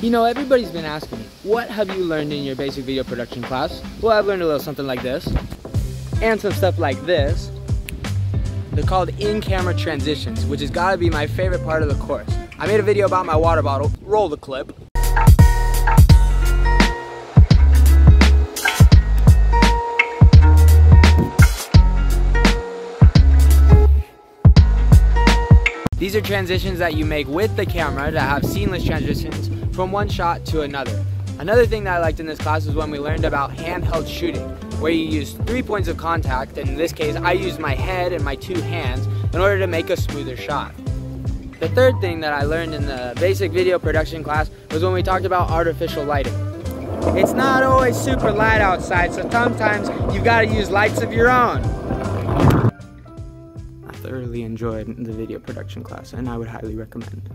You know, everybody's been asking me, what have you learned in your basic video production class? Well, I've learned a little something like this, and some stuff like this. They're called in-camera transitions, which has gotta be my favorite part of the course. I made a video about my water bottle, roll the clip. These are transitions that you make with the camera to have seamless transitions from one shot to another. Another thing that I liked in this class was when we learned about handheld shooting, where you use three points of contact, and in this case I used my head and my two hands in order to make a smoother shot. The third thing that I learned in the basic video production class was when we talked about artificial lighting. It's not always super light outside, so sometimes you've got to use lights of your own thoroughly enjoyed the video production class and I would highly recommend.